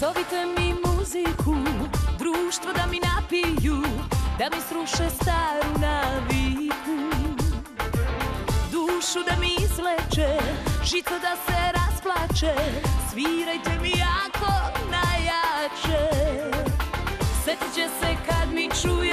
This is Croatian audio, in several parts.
Zovite mi muziku, društvo da mi napiju, da mi sruše staru naviku. Dušu da mi izleče, žito da se rasplače, svirajte mi jako najjače. Sjetit će se kad mi čuje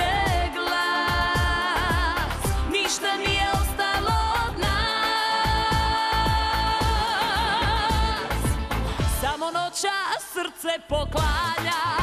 poklanja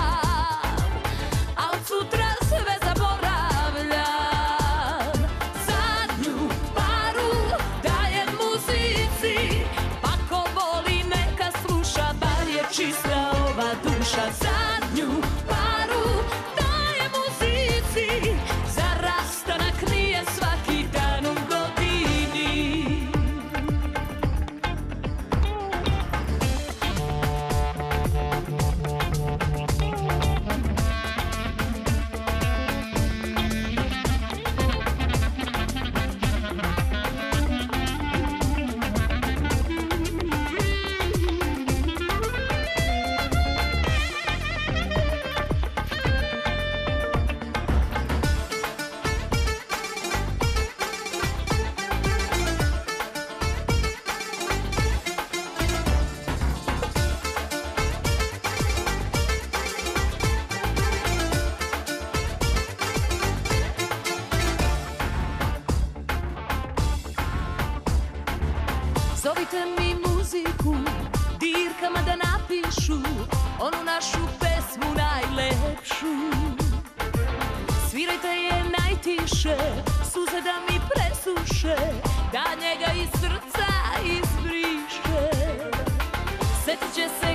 Zovite mi muziku, dirkama da napišu Onu našu pesmu najlepšu. Svirajte je najtiše, suze da mi presuše Da njega iz srca izbriše. Sjetit će se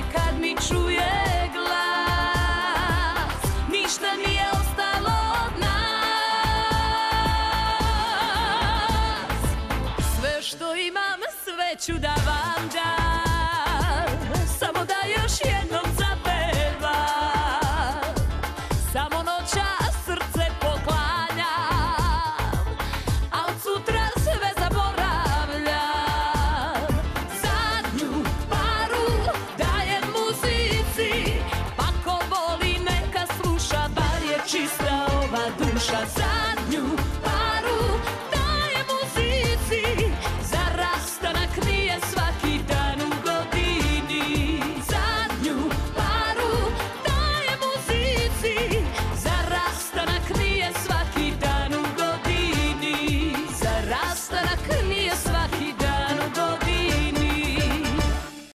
ću da vam